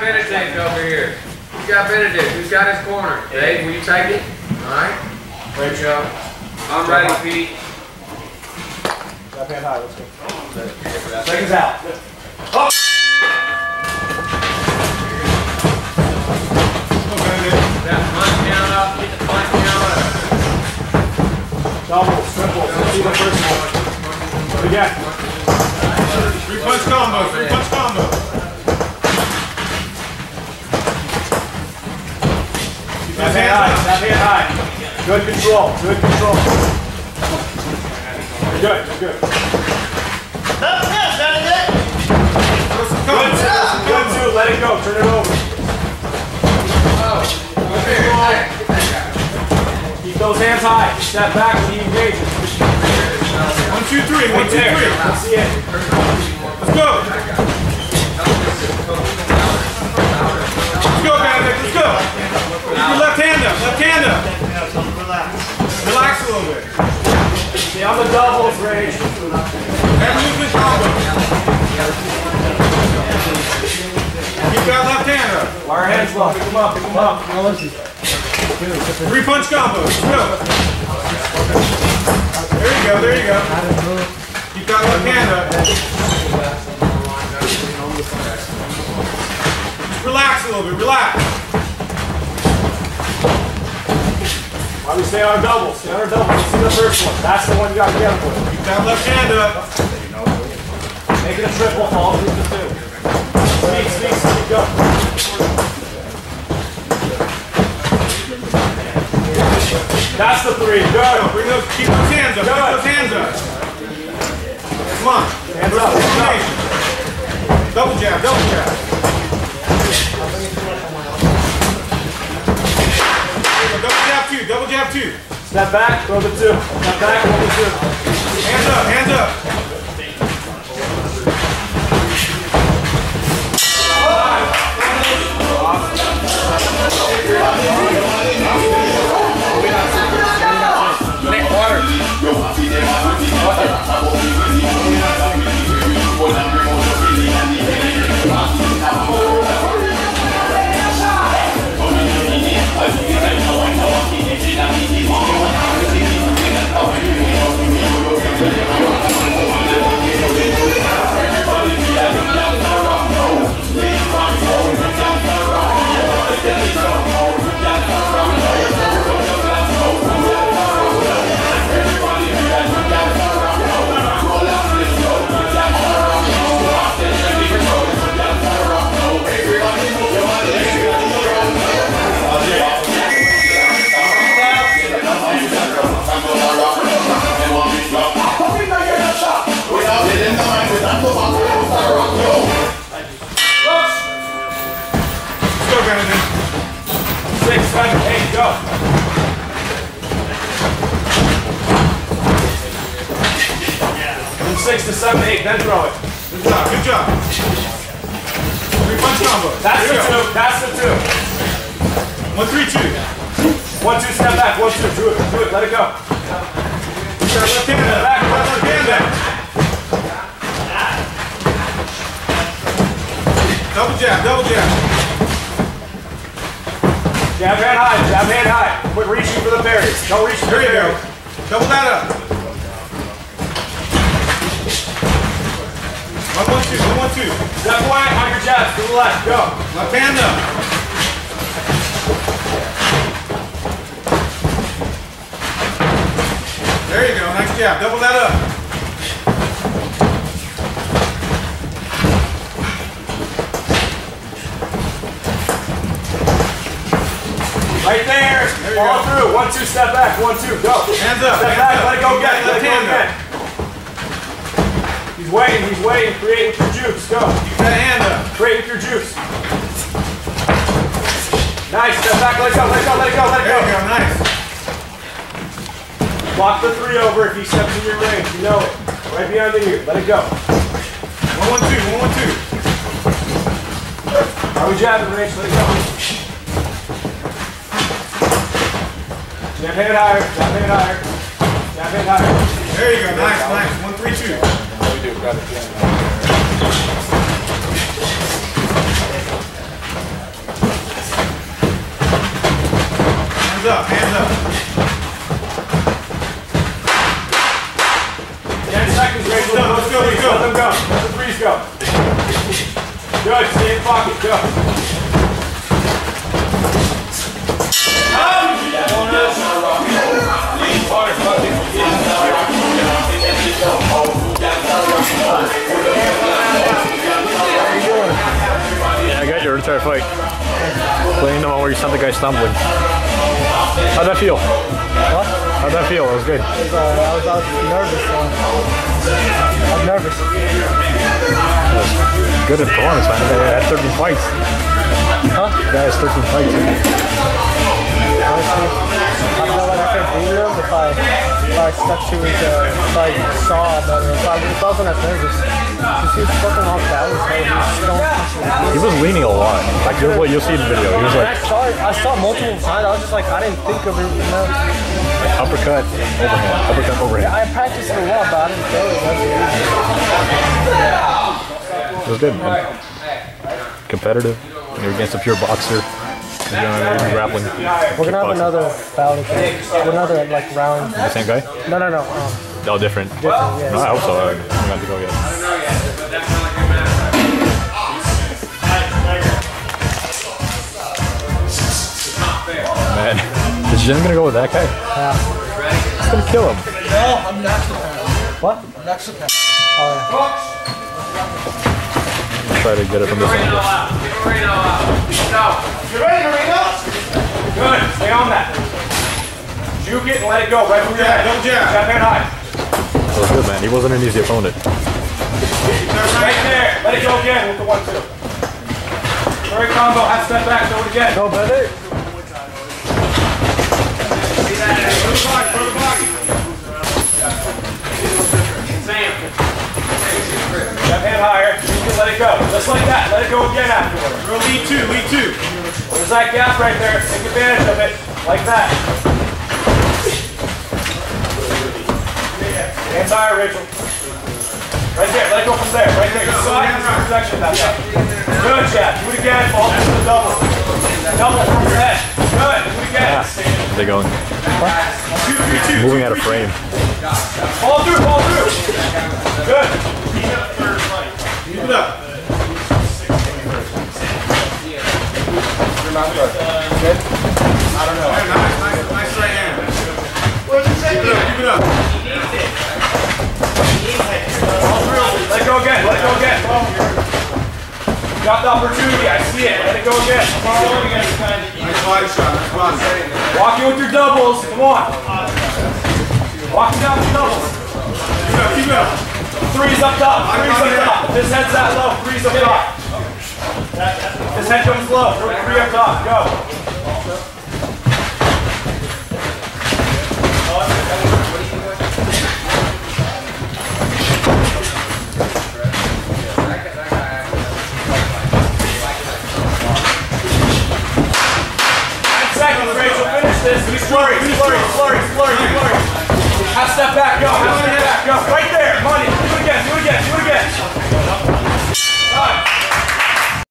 Benedict over here. Who's got Benedict? Who's got his corner? Dave, will you take it? All right. Great job. I'm ready, Pete. Left hand high, let's go. Seconds out. That punch down up, get the punch down up. Doubles, triples, see the first one. Do it again. Three punch combo, three punch combo. Keep Left hand high, left hand high. Good control, good control. Good, good. Throw some combos, throw some Good two, let it go, turn it over. Keep those hands high, step back when he engages. One, two, three, one, two, three. let's see it. Let's go. Let's go, Benedict, let's go. Your left hand up, left hand up. Relax a little bit. Stay on the doubles range. Have movement combo. Keep that left hand up. Wire hands pick them up, pick them up. Three punch combo. Let's go. There you go, there you go. Keep that left hand up. Relax a little bit, relax. We stay on our doubles? Stay on our doubles. Let's see the first one. That's the one you got to get with. Keep that left hand up. Make it a triple, fall through the two. Speak, speak, speak, go. That's the three. Go. Bring those, keep those hands up. Keep those hands up. Come on. Hands up, hands up. Double jab, double jab. Two. Step back, throw the two. Step back, throw the two. Hands up, hands up. Go. From six to seven, eight, then throw it. Good job, good job. Three punch combo. That's the There two, that's the two. One, three, two. One, two, step back, one, two, do it, do it, let it go. That left hand up. Back, Keep that left hand up. Double jab, double jab. Jab hand high, jab hand high. Quit reaching for the berries. Don't reach for There the you go. berries. Double that up. One, one, two, one, one, two. Step away on your jabs to the left, go. Left hand up. There you go, nice jab. Double that up. Follow through. One, two, step back. One, two, go. Hands up, Step hands back. up. Let it go again. that Let it go hand again. He's waiting. He's waiting. Create with your juice. Go. Keep that hand up. Create with your juice. Nice. Step back. Let it go. Let it go. Let it go. Let it go. go, nice. Block the three over if he steps in your range. You know it. Right behind you. Let it go. One, one, two, one, one, two. Are we jabbing range? Let it go. Step head higher. Step head higher. Step head higher. There you go. Nice, nice. One, three, two. We do. Got it. Hands up. Hands up. Ten seconds, Rachel. No, let's go. Let's go. Let them go. Let the threes go. Good. Stay in pocket. Go. Oh, yeah. I got your entire fight. Playing the one where you sent the guy stumbling. How'd that feel? What? How'd that feel? That was good. Uh, I was, I was nervous. Uh, I was nervous. Good performance, man. Guy had 13 fights. Huh? Guy has 13 fights. Honestly, I feel like I could beat him if I, if I stuck to his, uh, if I saw better. If I, if I wasn't as nervous. Because he was fucking off balance, man. He was. He was leaning a lot. Like you'll, what you'll see in the video. He was like I saw it, I saw it multiple times. I was just like, I didn't think of it. You know? uppercut, overhand, uppercut, overhand. I practiced it a lot, but I didn't feel it. That's it. It was good, man. Competitive. You're against a pure boxer. You're gonna be grappling. We're gonna have another bout again. Another like round. The same guy? No, no, no. Um, No, different. different. Yeah. I hope so. I haven't got to go yet. Man, is Jim gonna go with that guy? Yeah. He's gonna kill him. No, I'm Naxopan. What? Oh, Try to get it from this Reno angle. Out. Get Reno out. Go. You ready, Marino? Good. Stay on that. Juke it and let it go right from your head. Don't jab. Jab hand high. That was good, man. He wasn't an easy opponent. Right there. Let it go again with the one two. Very combo. Half step back. Do it again. yeah. Go, brother. Sam. Jab hand higher. Juke it. Let it go. Just like that. Let it go again afterwards. Bro, lead two, lead two. There's that gap right there. Take advantage of it. Like that. Hands higher, Rachel. Right there. Let go from there. Right there. Your side is protection that way. Good, Chad. Do it again. Fall through the double. Double from your head. Good. Do it again. Yeah. They're going moving out of frame. Fall through. Fall through. Again. Let it go again. Got the opportunity. I see it. Let it go again. Nice body shot, nice body. Walking with your doubles. Come on. Walking down with doubles. Keep up, keep up. Three's up top. Three's up top. If his head's that low, three's up top. If his head comes low, three up top. Go. Nine seconds, Rachel. Finish this. Finish flurry, flurry, flurry, flurry, flurry. Half step back, go. Half step back, go. Right there. Money. Do it again. Do it again. Do it again.